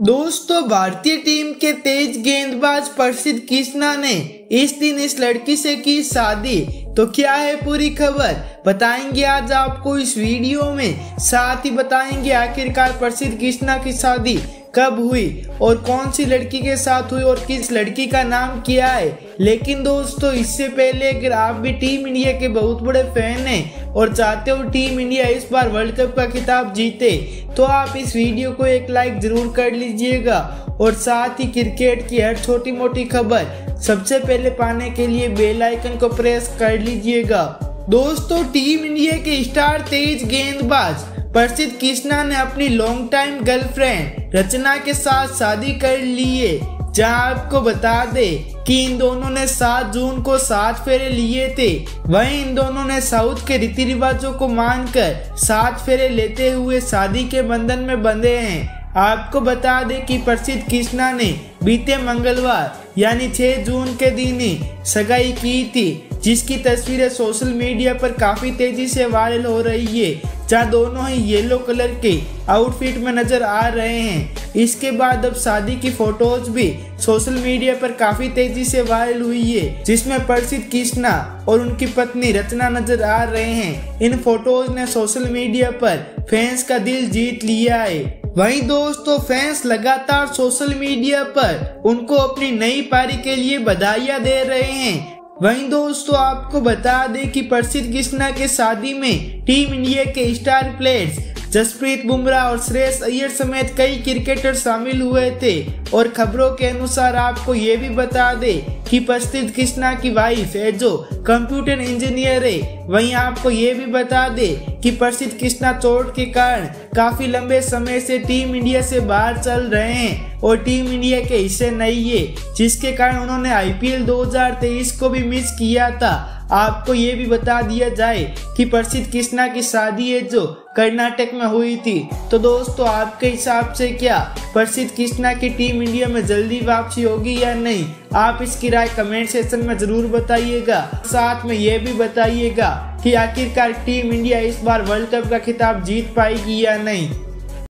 दोस्तों, भारतीय टीम के तेज गेंदबाज प्रसिद्ध कृष्णा ने इस दिन इस लड़की से की शादी। तो क्या है पूरी खबर? बताएँगे आज आपको इस वीडियो में। साथ ही बताएँगे आखिरकार प्रसिद्ध कृष्णा की शादी। कब हुई और कौन सी लड़की के साथ हुई और किस लड़की का नाम क्या है। लेकिन दोस्तों, इससे पहले अगर आप भी टीम इंडिया के बहुत बड़े फ़ैन हैं और चाहते हो टीम इंडिया इस बार वर्ल्ड कप का खिताब जीते तो आप इस वीडियो को एक लाइक ज़रूर कर लीजिएगा। और साथ ही क्रिकेट की हर छोटी मोटी खबर सबसे पहले पाने के लिए बेल आइकन को प्रेस कर लीजिएगा। दोस्तों, टीम इंडिया के स्टार तेज गेंदबाज प्रसिद्ध कृष्णा ने अपनी लॉन्ग टाइम गर्लफ्रेंड रचना के साथ शादी कर लिए। जहाँ आपको बता दे कि इन दोनों ने 7 जून को सात फेरे लिए थे। वहीं इन दोनों ने साउथ के रीति रिवाजों को मानकर सात फेरे लेते हुए शादी के बंधन में बंधे हैं। आपको बता दें कि प्रसिद्ध कृष्णा ने बीते मंगलवार, यानी 6 जून के दिन ही सगाई की थी, जिसकी तस्वीरें सोशल मीडिया पर काफ़ी तेज़ी से वायरल हो रही है। जहाँ दोनों ही येलो कलर के आउटफिट में नज़र आ रहे हैं। इसके बाद अब शादी की फ़ोटोज़ भी सोशल मीडिया पर काफ़ी तेज़ी से वायरल हुई है, जिसमें प्रसिद्ध कृष्णा और उनकी पत्नी रचना नज़र आ रहे हैं। इन फ़ोटोज़ ने सोशल मीडिया पर फैंस का दिल जीत लिया है। वहीं दोस्तों फैंस लगातार सोशल मीडिया पर उनको अपनी नई पारी के लिए बधाइयाँ दे रहे हैं। वहीं दोस्तों, आपको बता दें कि प्रसिद्ध कृष्णा के शादी में टीम इंडिया के स्टार प्लेयर्स जसप्रीत बुमराह और श्रेयस अय्यर समेत कई क्रिकेटर शामिल हुए थे। और खबरों के अनुसार आपको ये भी बता दे प्रसिद्ध कृष्णा की वाइफ है जो कंप्यूटर इंजीनियर है। वहीं आपको ये भी बता दे कि प्रसिद्ध कृष्णा चोट के कारण काफ़ी लंबे समय से टीम इंडिया से बाहर चल रहे हैं और टीम इंडिया के हिस्से नहीं है, जिसके कारण उन्होंने आईपीएल 2023 को भी मिस किया था। आपको ये भी बता दिया जाए कि प्रसिद्ध कृष्णा की शादी है जो कर्नाटक में हुई थी। तो दोस्तों, आपके हिसाब से क्या प्रसिद्ध कृष्णा की टीम इंडिया में जल्दी वापसी होगी या नहीं? आप इसकी राय कमेंट सेक्शन में ज़रूर बताइएगा। साथ में ये भी बताइएगा कि आखिरकार टीम इंडिया इस बार वर्ल्ड कप का खिताब जीत पाएगी या नहीं।